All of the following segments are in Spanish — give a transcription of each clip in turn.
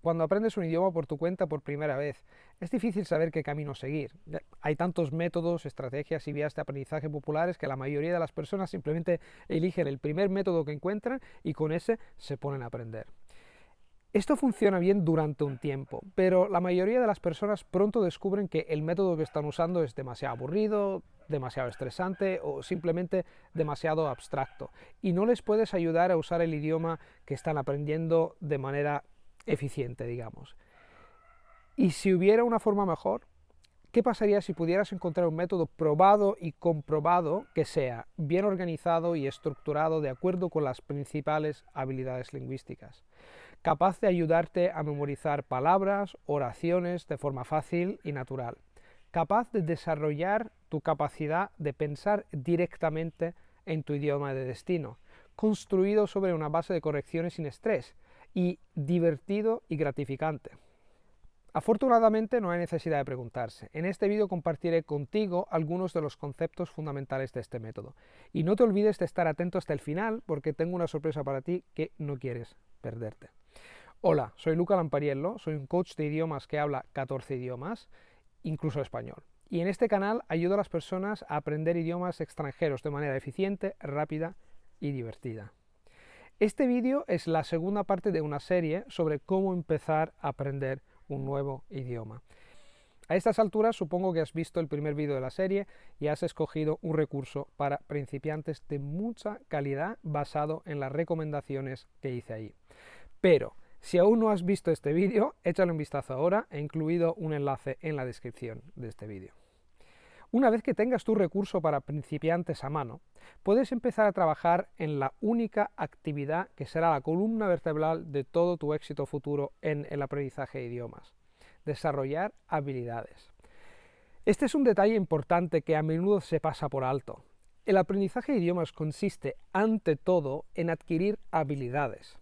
cuando aprendes un idioma por tu cuenta por primera vez, es difícil saber qué camino seguir. Hay tantos métodos, estrategias y vías de aprendizaje populares que la mayoría de las personas simplemente eligen el primer método que encuentran y con ese se ponen a aprender. Esto funciona bien durante un tiempo, pero la mayoría de las personas pronto descubren que el método que están usando es demasiado aburrido, demasiado estresante o simplemente demasiado abstracto y no les puedes ayudar a usar el idioma que están aprendiendo de manera eficiente, digamos. Y si hubiera una forma mejor, ¿qué pasaría si pudieras encontrar un método probado y comprobado que sea bien organizado y estructurado de acuerdo con las principales habilidades lingüísticas? capaz de ayudarte a memorizar palabras, oraciones de forma fácil y natural, capaz de desarrollar tu capacidad de pensar directamente en tu idioma de destino, construido sobre una base de correcciones sin estrés y divertido y gratificante. Afortunadamente no hay necesidad de preguntarse. En este vídeo compartiré contigo algunos de los conceptos fundamentales de este método. Y no te olvides de estar atento hasta el final porque tengo una sorpresa para ti que no quieres perderte. Hola, soy Luca Lampariello, soy un coach de idiomas que habla 14 idiomas, incluso español. Y en este canal ayudo a las personas a aprender idiomas extranjeros de manera eficiente, rápida y divertida. Este vídeo es la segunda parte de una serie sobre cómo empezar a aprender un nuevo idioma. A estas alturas supongo que has visto el primer vídeo de la serie y has escogido un recurso para principiantes de mucha calidad basado en las recomendaciones que hice ahí. Pero si aún no has visto este vídeo, échale un vistazo ahora, he incluido un enlace en la descripción de este vídeo. Una vez que tengas tu recurso para principiantes a mano, puedes empezar a trabajar en la única actividad que será la columna vertebral de todo tu éxito futuro en el aprendizaje de idiomas, desarrollar habilidades. Este es un detalle importante que a menudo se pasa por alto. El aprendizaje de idiomas consiste, ante todo, en adquirir habilidades.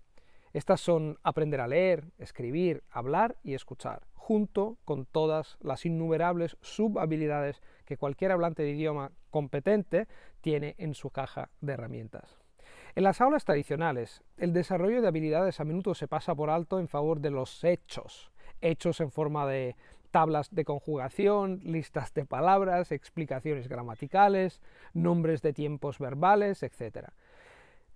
Estas son aprender a leer, escribir, hablar y escuchar, junto con todas las innumerables subhabilidades que cualquier hablante de idioma competente tiene en su caja de herramientas. En las aulas tradicionales, el desarrollo de habilidades a menudo se pasa por alto en favor de los hechos, hechos en forma de tablas de conjugación, listas de palabras, explicaciones gramaticales, nombres de tiempos verbales, etc.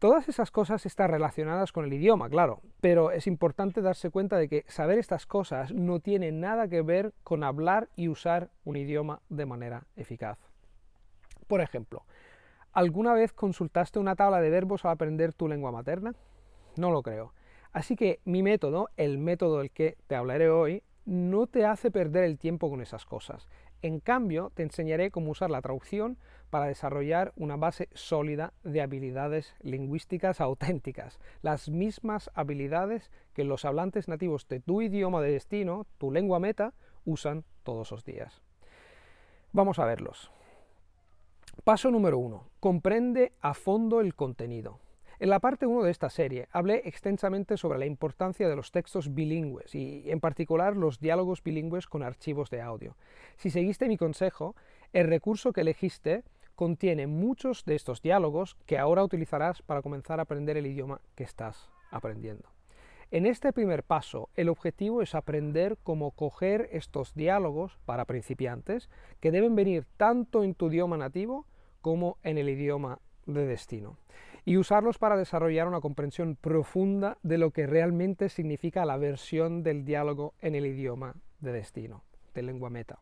Todas esas cosas están relacionadas con el idioma, claro, pero es importante darse cuenta de que saber estas cosas no tiene nada que ver con hablar y usar un idioma de manera eficaz. Por ejemplo, ¿alguna vez consultaste una tabla de verbos al aprender tu lengua materna? No lo creo. Así que mi método, el método del que te hablaré hoy, no te hace perder el tiempo con esas cosas. En cambio, te enseñaré cómo usar la traducción para desarrollar una base sólida de habilidades lingüísticas auténticas, las mismas habilidades que los hablantes nativos de tu idioma de destino, tu lengua meta, usan todos los días. Vamos a verlos. Paso número uno. Comprende a fondo el contenido. En la parte 1 de esta serie hablé extensamente sobre la importancia de los textos bilingües y en particular los diálogos bilingües con archivos de audio. Si seguiste mi consejo, el recurso que elegiste contiene muchos de estos diálogos que ahora utilizarás para comenzar a aprender el idioma que estás aprendiendo. En este primer paso, el objetivo es aprender cómo coger estos diálogos para principiantes que deben venir tanto en tu idioma nativo como en el idioma de destino y usarlos para desarrollar una comprensión profunda de lo que realmente significa la versión del diálogo en el idioma de destino, de lengua meta.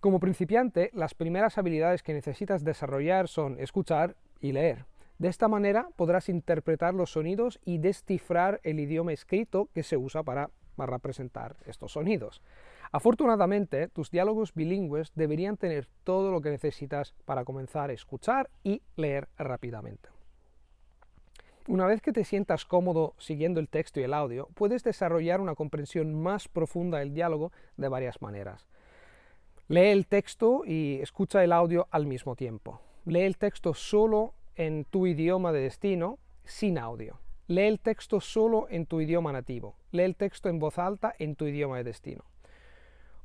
Como principiante, las primeras habilidades que necesitas desarrollar son escuchar y leer. De esta manera podrás interpretar los sonidos y descifrar el idioma escrito que se usa para, representar estos sonidos. Afortunadamente, tus diálogos bilingües deberían tener todo lo que necesitas para comenzar a escuchar y leer rápidamente. Una vez que te sientas cómodo siguiendo el texto y el audio, puedes desarrollar una comprensión más profunda del diálogo de varias maneras. Lee el texto y escucha el audio al mismo tiempo. Lee el texto solo en tu idioma de destino, sin audio. Lee el texto solo en tu idioma nativo. Lee el texto en voz alta en tu idioma de destino.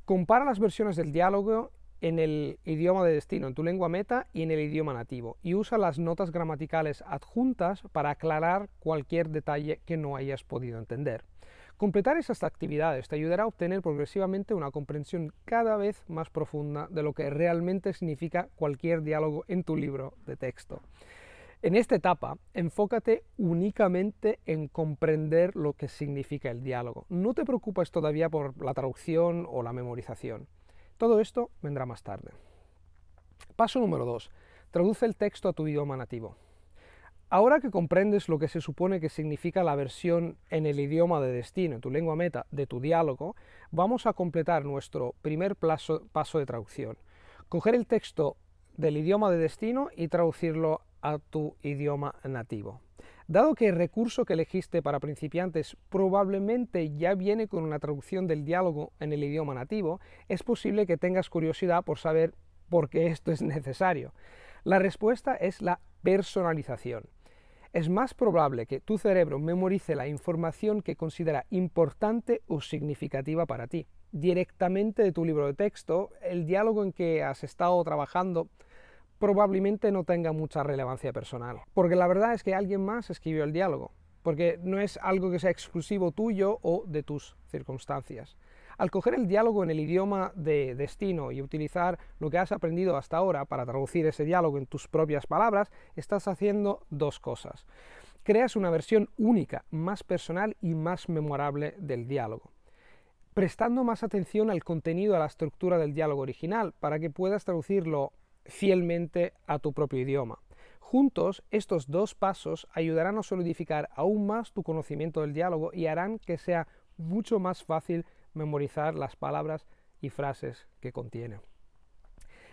Compara las versiones del diálogo en el idioma de destino, en tu lengua meta y en el idioma nativo, y usa las notas gramaticales adjuntas para aclarar cualquier detalle que no hayas podido entender. Completar esas actividades te ayudará a obtener progresivamente una comprensión cada vez más profunda de lo que realmente significa cualquier diálogo en tu libro de texto. En esta etapa, enfócate únicamente en comprender lo que significa el diálogo. No te preocupes todavía por la traducción o la memorización. Todo esto vendrá más tarde. Paso número 2. Traduce el texto a tu idioma nativo. Ahora que comprendes lo que se supone que significa la versión en el idioma de destino, en tu lengua meta, de tu diálogo, vamos a completar nuestro primer paso de traducción. Coger el texto del idioma de destino y traducirlo a tu idioma nativo. Dado que el recurso que elegiste para principiantes probablemente ya viene con una traducción del diálogo en el idioma nativo, es posible que tengas curiosidad por saber por qué esto es necesario. La respuesta es la personalización. Es más probable que tu cerebro memorice la información que considera importante o significativa para ti. Directamente de tu libro de texto, el diálogo en que has estado trabajando probablemente no tenga mucha relevancia personal. Porque la verdad es que alguien más escribió el diálogo, porque no es algo que sea exclusivo tuyo o de tus circunstancias. Al coger el diálogo en el idioma de destino y utilizar lo que has aprendido hasta ahora para traducir ese diálogo en tus propias palabras, estás haciendo dos cosas. Creas una versión única, más personal y más memorable del diálogo prestando más atención al contenido, a la estructura del diálogo original, para que puedas traducirlo fielmente a tu propio idioma. Juntos, estos dos pasos ayudarán a solidificar aún más tu conocimiento del diálogo y harán que sea mucho más fácil memorizar las palabras y frases que contiene.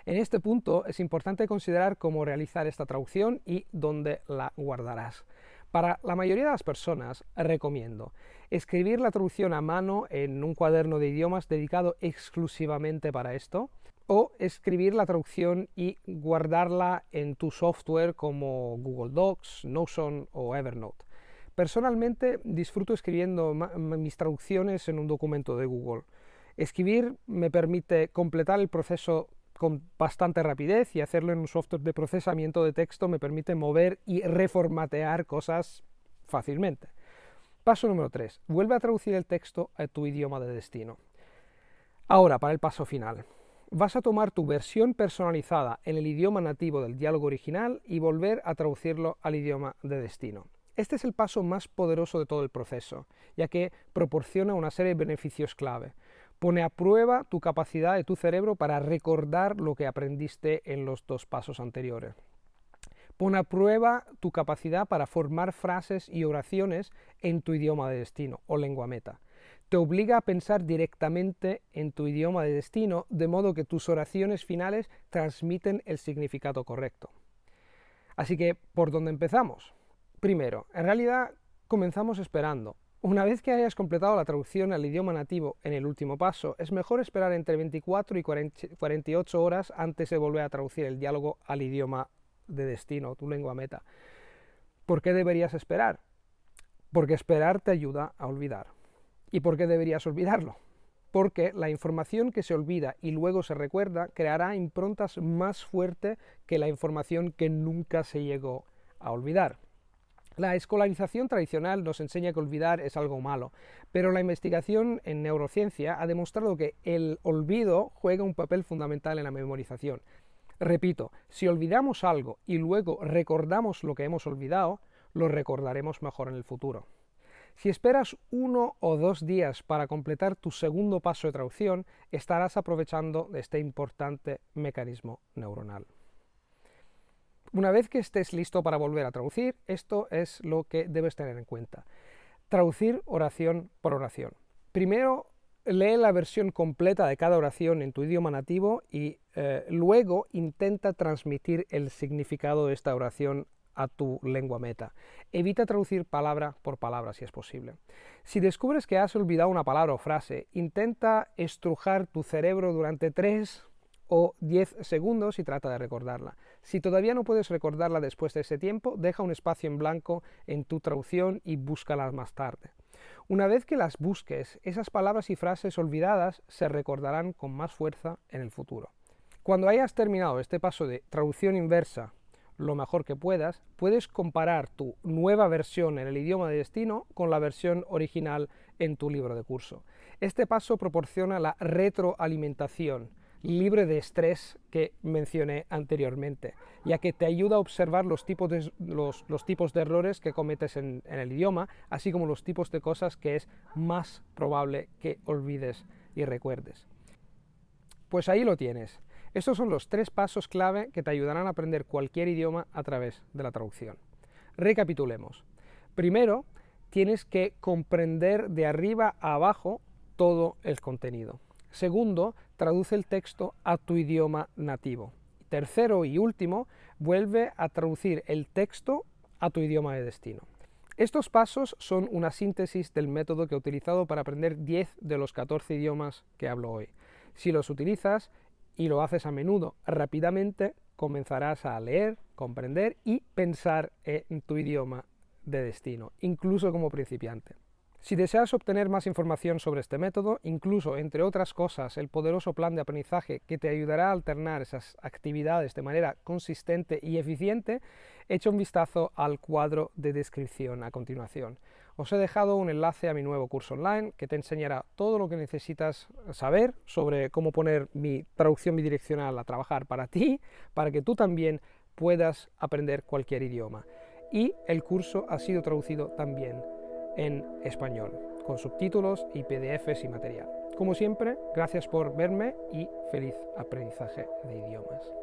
En este punto es importante considerar cómo realizar esta traducción y dónde la guardarás. Para la mayoría de las personas recomiendo escribir la traducción a mano en un cuaderno de idiomas dedicado exclusivamente para esto, o escribir la traducción y guardarla en tu software como Google Docs, Notion o Evernote. Personalmente disfruto escribiendo mis traducciones en un documento de Google. Escribir me permite completar el proceso con bastante rapidez y hacerlo en un software de procesamiento de texto me permite mover y reformatear cosas fácilmente. Paso número 3. Vuelve a traducir el texto a tu idioma de destino. Ahora, para el paso final vas a tomar tu versión personalizada en el idioma nativo del diálogo original y volver a traducirlo al idioma de destino. Este es el paso más poderoso de todo el proceso, ya que proporciona una serie de beneficios clave. Pone a prueba tu capacidad de tu cerebro para recordar lo que aprendiste en los dos pasos anteriores. Pone a prueba tu capacidad para formar frases y oraciones en tu idioma de destino o lengua meta te obliga a pensar directamente en tu idioma de destino, de modo que tus oraciones finales transmiten el significado correcto. Así que, ¿por dónde empezamos? Primero, en realidad comenzamos esperando. Una vez que hayas completado la traducción al idioma nativo en el último paso, es mejor esperar entre 24 y 48 horas antes de volver a traducir el diálogo al idioma de destino, tu lengua meta. ¿Por qué deberías esperar? Porque esperar te ayuda a olvidar. ¿Y por qué deberías olvidarlo? Porque la información que se olvida y luego se recuerda creará improntas más fuertes que la información que nunca se llegó a olvidar. La escolarización tradicional nos enseña que olvidar es algo malo, pero la investigación en neurociencia ha demostrado que el olvido juega un papel fundamental en la memorización. Repito, si olvidamos algo y luego recordamos lo que hemos olvidado, lo recordaremos mejor en el futuro. Si esperas uno o dos días para completar tu segundo paso de traducción, estarás aprovechando este importante mecanismo neuronal. Una vez que estés listo para volver a traducir, esto es lo que debes tener en cuenta. Traducir oración por oración. Primero, lee la versión completa de cada oración en tu idioma nativo y eh, luego intenta transmitir el significado de esta oración a tu lengua meta. Evita traducir palabra por palabra si es posible. Si descubres que has olvidado una palabra o frase, intenta estrujar tu cerebro durante 3 o 10 segundos y trata de recordarla. Si todavía no puedes recordarla después de ese tiempo, deja un espacio en blanco en tu traducción y búscala más tarde. Una vez que las busques, esas palabras y frases olvidadas se recordarán con más fuerza en el futuro. Cuando hayas terminado este paso de traducción inversa lo mejor que puedas, puedes comparar tu nueva versión en el idioma de destino con la versión original en tu libro de curso. Este paso proporciona la retroalimentación libre de estrés que mencioné anteriormente, ya que te ayuda a observar los tipos de, los, tipos de errores que cometes en, en el idioma, así como los tipos de cosas que es más probable que olvides y recuerdes. Pues ahí lo tienes. Estos son los tres pasos clave que te ayudarán a aprender cualquier idioma a través de la traducción. Recapitulemos. Primero, tienes que comprender de arriba a abajo todo el contenido. Segundo, traduce el texto a tu idioma nativo. Tercero y último, vuelve a traducir el texto a tu idioma de destino. Estos pasos son una síntesis del método que he utilizado para aprender 10 de los 14 idiomas que hablo hoy. Si los utilizas y lo haces a menudo, rápidamente comenzarás a leer, comprender y pensar en tu idioma de destino, incluso como principiante. Si deseas obtener más información sobre este método, incluso, entre otras cosas, el poderoso plan de aprendizaje que te ayudará a alternar esas actividades de manera consistente y eficiente, echa un vistazo al cuadro de descripción a continuación. Os he dejado un enlace a mi nuevo curso online que te enseñará todo lo que necesitas saber sobre cómo poner mi traducción bidireccional a trabajar para ti, para que tú también puedas aprender cualquier idioma. Y el curso ha sido traducido también en español, con subtítulos y PDFs y material. Como siempre, gracias por verme y feliz aprendizaje de idiomas.